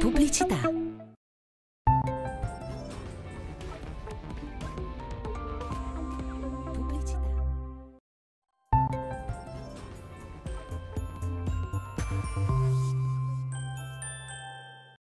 Pubblicità.